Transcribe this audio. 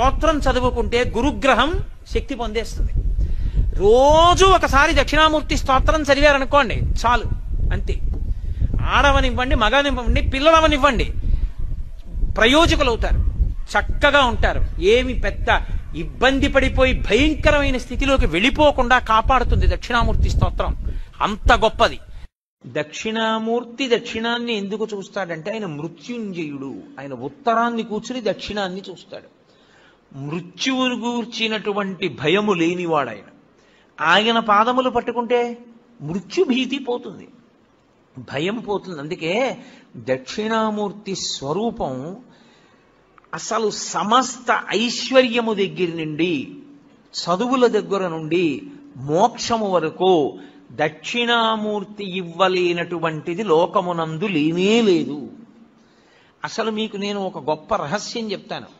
స్తోత్రం చదువుకుంటే గురుగ్రహం శక్తి పొందేస్తుంది. రోజు ఒకసారి దక్షిణామూర్తి స్తోత్రం చదివారనుకోండి చాలు అంతే. ఆడవనివ్వండి మగనివ్వండి పిల్లలవనివ్వండి ప్రయోజకులు అవుతారు చక్కగా ఉంటారు. ఏమి పెద్ద ఇబ్బంది పడిపోయి భయంకరమైన స్థితిలోకి వెళ్ళిపోకుండా కాపాడుతుంది దక్షిణామూర్తి స్తోత్రం. అంత గొప్పది. దక్షిణామూర్తి దక్షిణాన్ని ఎందుకు చూస్తాడంటే ఆయన మృత్యుంజయుడు. ఆయన ఉత్తరాన్ని కూర్చుని దక్షిణాన్ని చూస్తాడు. మృత్యువును గూర్చినటువంటి భయము లేనివాడాయన ఆయన పాదములు పట్టుకుంటే మృత్యుభీతి పోతుంది. భయం పోతుంది. అందుకే దక్షిణామూర్తి స్వరూపం అసలు సమస్త ఐశ్వర్యము దగ్గర నుండి చదువుల దగ్గర నుండి మోక్షము వరకు దక్షిణామూర్తి ఇవ్వలేనటువంటిది లోకమునందు లేనే లేదు. అసలు మీకు నేను ఒక గొప్ప రహస్యం చెప్తాను.